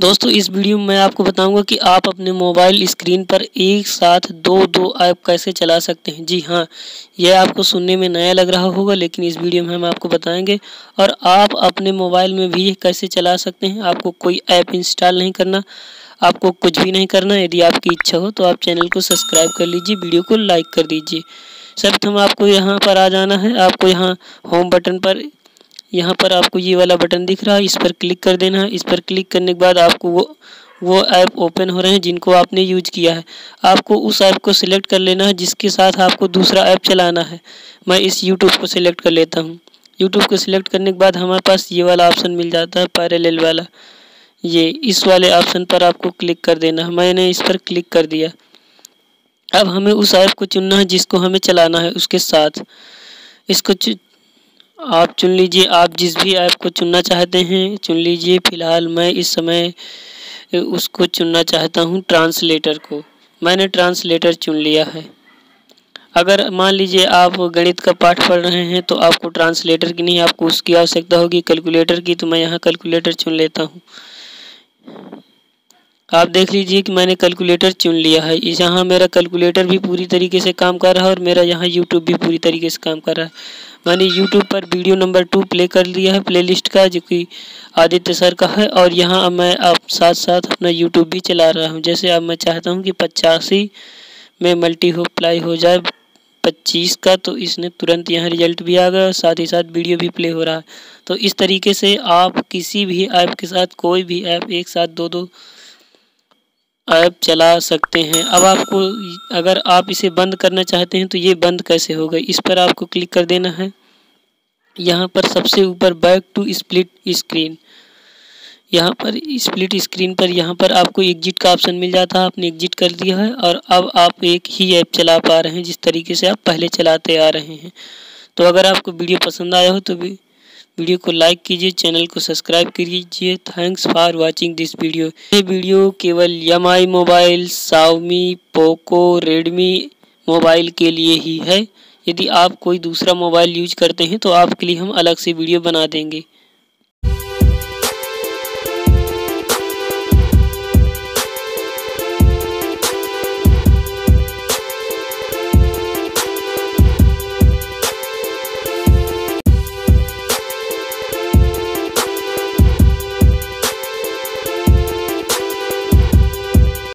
दोस्तों, इस वीडियो में मैं आपको बताऊँगा कि आप अपने मोबाइल स्क्रीन पर एक साथ दो दो ऐप कैसे चला सकते हैं। जी हाँ यह आपको सुनने में नया लग रहा होगा, लेकिन इस वीडियो में हम आपको बताएँगे और आप अपने मोबाइल में भी कैसे चला सकते हैं। आपको कोई ऐप इंस्टॉल नहीं करना, आपको कुछ भी नहीं करना। यदि आपकी इच्छा हो तो आप चैनल को सब्सक्राइब कर लीजिए, वीडियो को लाइक कर दीजिए। सर्वप्रथम आपको यहाँ पर आ जाना है। आपको यहाँ होम बटन पर यहाँ पर आपको ये वाला बटन दिख रहा है, इस पर क्लिक कर देना है। इस पर क्लिक करने के बाद आपको वो वो ऐप ओपन हो रहे हैं जिनको आपने यूज़ किया है। आपको उस ऐप को सिलेक्ट कर लेना है जिसके साथ आपको दूसरा ऐप चलाना है। मैं इस यूट्यूब को सिलेक्ट कर लेता हूँ। यूट्यूब को सिलेक्ट करने के बाद हमारे पास ये वाला ऑप्शन मिल जाता है पैरेलल वाला। ये, इस वाले ऑप्शन पर आपको क्लिक कर देना है। मैंने इस पर क्लिक कर दिया। अब हमें उस ऐप को चुनना है जिसको हमें चलाना है, उसके साथ। इसको आप चुन लीजिए, आप जिस भी ऐप को चुनना चाहते हैं, चुन लीजिए। फ़िलहाल मैं इस समय उसको चुनना चाहता हूँ, ट्रांसलेटर को। मैंने ट्रांसलेटर चुन लिया है। अगर मान लीजिए आप गणित का पाठ पढ़ रहे हैं तो आपको ट्रांसलेटर की नहीं, आपको उसकी आवश्यकता होगी कैलकुलेटर की तो मैं यहाँ कैलकुलेटर चुन लेता हूँ। आप देख लीजिए कि मैंने कैलकुलेटर चुन लिया है। यहाँ मेरा कैलकुलेटर भी पूरी तरीके से काम कर रहा है और मेरा यहाँ यूट्यूब भी पूरी तरीके से काम कर रहा है। मैंने यूट्यूब पर वीडियो नंबर टू प्ले कर लिया है प्लेलिस्ट का, जो कि आदित्य सर का है, और यहाँ अब मैं आप साथ साथ अपना यूट्यूब भी चला रहा हूँ। जैसे अब मैं चाहता हूँ कि पचासी में मल्टी हो प्लाई हो जाए, पच्चीस का तो इसने तुरंत यहाँ रिज़ल्ट भी आ गया साथ ही साथ वीडियो भी प्ले हो रहा है। तो इस तरीके से आप किसी भी ऐप के साथ, कोई भी ऐप एक साथ दो दो ऐप चला सकते हैं। अब आपको अगर आप इसे बंद करना चाहते हैं तो ये बंद कैसे होगा इस पर आपको क्लिक कर देना है। यहाँ पर सबसे ऊपर बैक टू स्प्लिट स्क्रीन। यहाँ पर स्प्लिट स्क्रीन पर यहाँ पर आपको एग्जिट का ऑप्शन मिल जाता है। आपने एग्जिट कर दिया है और अब आप एक ही ऐप चला पा रहे हैं, जिस तरीके से आप पहले चलाते आ रहे हैं। तो अगर आपको वीडियो पसंद आया हो तो भी वीडियो को लाइक कीजिए, चैनल को सब्सक्राइब कीजिए। Thanks for watching this video ये वीडियो केवल M I mobile Xiaomi Poco Redmi mobile के लिए ही है। यदि आप कोई दूसरा मोबाइल यूज़ करते हैं तो आपके लिए हम अलग से वीडियो बना देंगे।